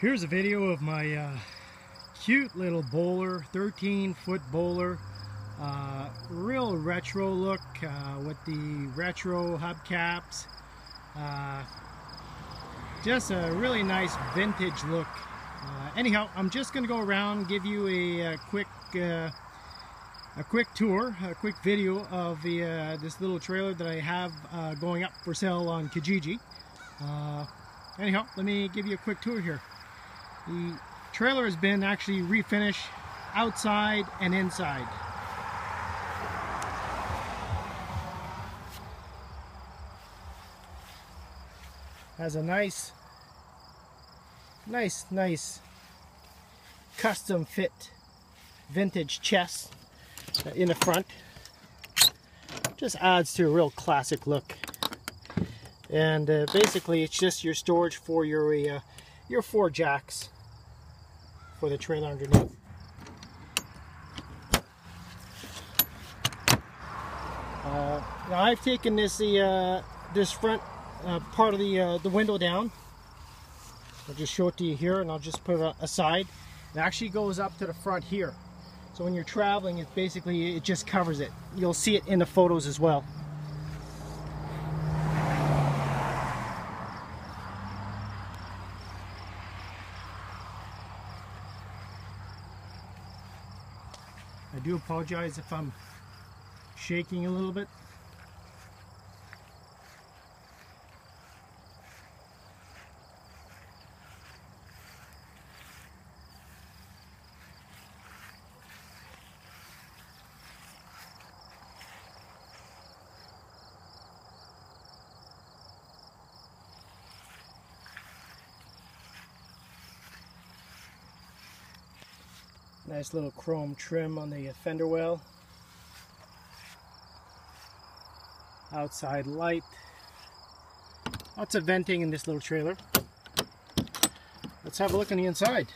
Here's a video of my uh, cute little Boler, 13 foot Boler. Uh, real retro look uh, with the retro hubcaps. Uh, just a really nice vintage look. Uh, anyhow, I'm just going to go around give you a, a quick uh, a quick tour, a quick video of the uh, this little trailer that I have going up for sale on Kijiji. anyhow, let me give you a quick tour here. The trailer has been actually refinished outside and inside. Has a nice, nice, nice custom fit vintage chest in the front. Just adds to a real classic look. And uh, basically it's just your storage for your, uh, your four jacks for the trailer underneath. Uh, now I've taken this the uh, this front uh, part of the uh, the window down. I'll just show it to you here, and I'll just put it aside. It actually goes up to the front here. So when you're traveling, it basically it just covers it. You'll see it in the photos as well. I do apologize if I'm shaking a little bit. Nice little chrome trim on the fender well. Outside light. Lots of venting in this little trailer. Let's have a look on the inside.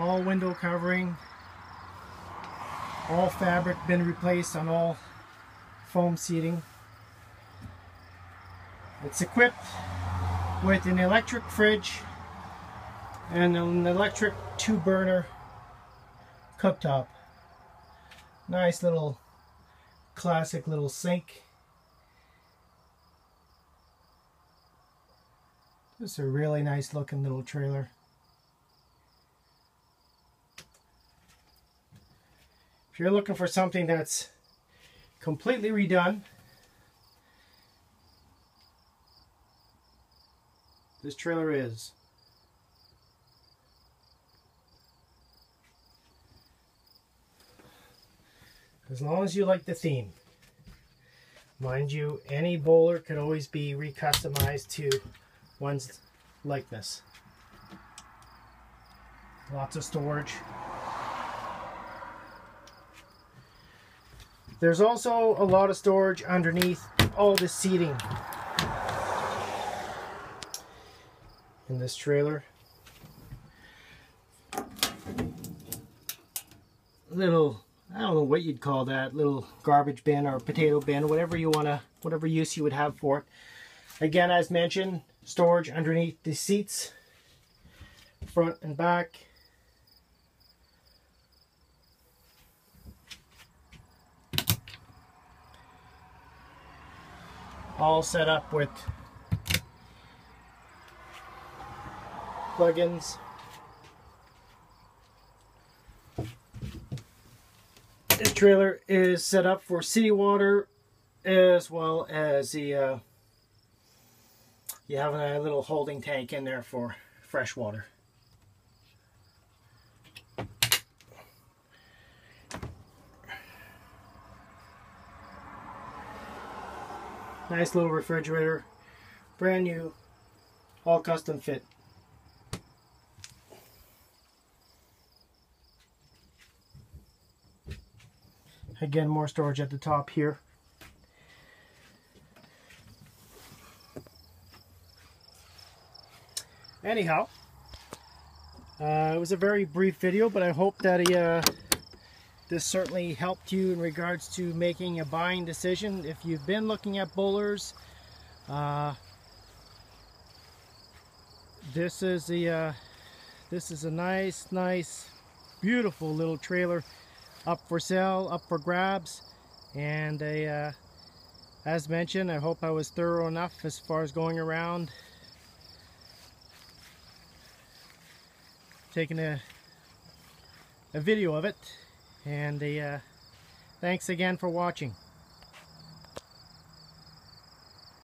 All window covering, all fabric been replaced on all foam seating. It's equipped with an electric fridge and an electric two burner cooktop. Nice little classic little sink. This is a really nice looking little trailer. You're looking for something that's completely redone, this trailer is. As long as you like the theme. Mind you, any Boler could always be recustomized to one's likeness. Lots of storage. There's also a lot of storage underneath all the seating in this trailer. Little, I don't know what you'd call that, little garbage bin or potato bin, whatever you want to, whatever use you would have for it. Again, as mentioned, storage underneath the seats, front and back. All set up with plugins. This trailer is set up for city water as well as the uh, you have a little holding tank in there for fresh water. Nice little refrigerator. Brand new. All custom fit. Again, more storage at the top here. anyhow, uh, it was a very brief video, but I hope that uh, this certainly helped you in regards to making a buying decision. If you've been looking at Bolers, uh, this is the uh, this is a nice, nice, beautiful little trailer up for sale, up for grabs, and a, uh, as mentioned, I hope I was thorough enough as far as going around taking a, a video of it and a, uh, thanks again for watching